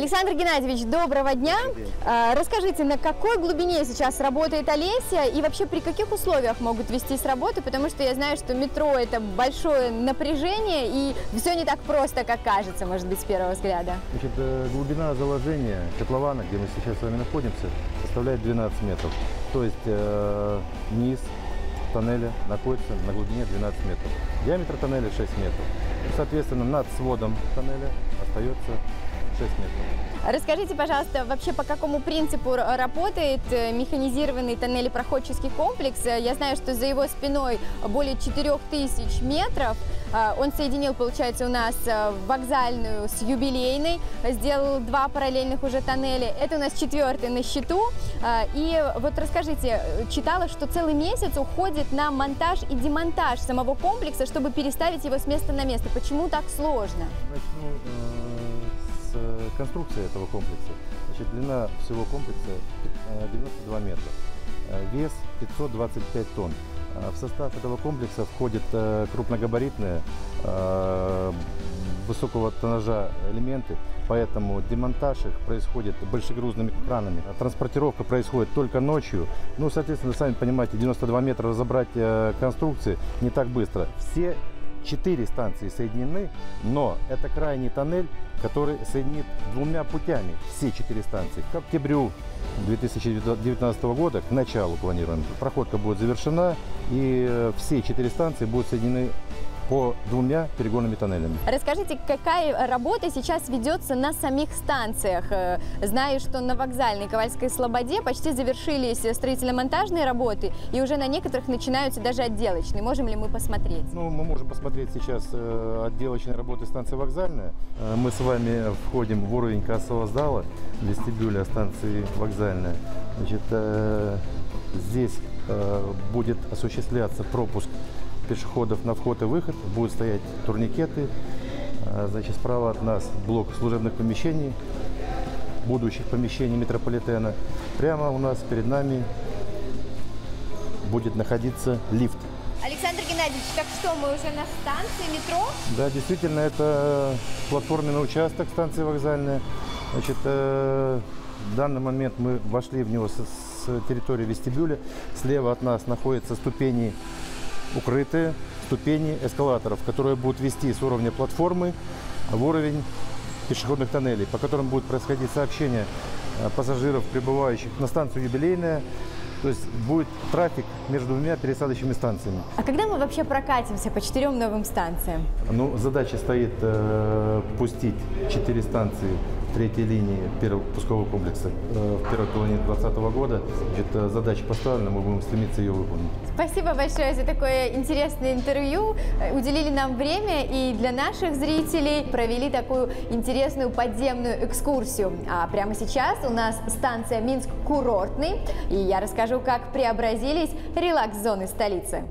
Александр Геннадьевич, доброго дня. А, Расскажите, на какой глубине сейчас работает Олеся и вообще при каких условиях могут вестись работы? Потому что я знаю, что метро это большое напряжение и все не так просто, как кажется, может быть, с первого взгляда. Значит, э, глубина заложения котлована, где мы сейчас с вами находимся, составляет 12 метров. То есть э, низ тоннеля находится на глубине 12 метров. Диаметр тоннеля 6 метров. Соответственно, над сводом тоннеля остается 6 метров. Расскажите, пожалуйста, вообще по какому принципу работает э, механизированный тоннелепроходческий комплекс? Я знаю, что за его спиной более 4000 метров. А, Он соединил, получается, у нас э, вокзальную с юбилейной, сделал два параллельных уже тоннеля. Это у нас четвертый на счету. А, И вот расскажите, читала, что целый месяц уходит на монтаж и демонтаж самого комплекса, чтобы переставить его с места на место. Почему так сложно? Начну э, с э, конструкции этого комплекса. Значит, длина всего комплекса э, 92 метра, Э, вес 525 тонн. Э, В состав этого комплекса входят э, крупногабаритные э, высокого тоннажа элементы, поэтому демонтаж их происходит большегрузными кранами. А Транспортировка происходит только ночью. Ну, соответственно, сами понимаете, 92 метра разобрать э, конструкции не так быстро. Все четыре станции соединены, но это крайний тоннель, который соединит двумя путями все четыре станции. К октябрю 2019 года, к началу планируем, проходка будет завершена, и э, все четыре станции будут соединены по двумя перегонными тоннелями. Расскажите, какая работа сейчас ведется на самих станциях? Э, Знаю, что на вокзальной Ковальской Слободе почти завершились строительно-монтажные работы, и уже на некоторых начинаются даже отделочные. Можем ли мы посмотреть? Ну, мы можем посмотреть сейчас э, отделочные работы станции вокзальная. Э, мы с вами входим в уровень кассового зала вестибюля станции вокзальная. Значит, здесь будет осуществляться пропуск пешеходов на вход и выход, будут стоять турникеты. Э, Значит, справа от нас блок служебных помещений, будущих помещений метрополитена. Прямо у нас перед нами будет находиться лифт. Александр Геннадьевич, так что, мы уже на станции метро? Да, действительно, это платформенный участок станции вокзальная. Значит, э, в данный момент мы вошли в него с, с территории вестибюля. Слева от нас находятся ступени укрытые, ступени эскалаторов, которые будут вести с уровня платформы в уровень пешеходных тоннелей, по которым будет происходить сообщение э, пассажиров, прибывающих на станцию юбилейная. То есть будет трафик между двумя пересадочными станциями. А когда мы вообще прокатимся по четырем новым станциям? Ну, задача стоит э, пустить четыре станции третьей линии первого пускового комплекса э, в первой половине 2020 года. Значит, э, задача поставлена, мы будем стремиться ее выполнить. Спасибо большое за такое интересное интервью. Э, Уделили нам время и для наших зрителей провели такую интересную подземную экскурсию. А прямо сейчас у нас станция Минск-Курортный. И я расскажу, как преобразились релакс-зоны столицы.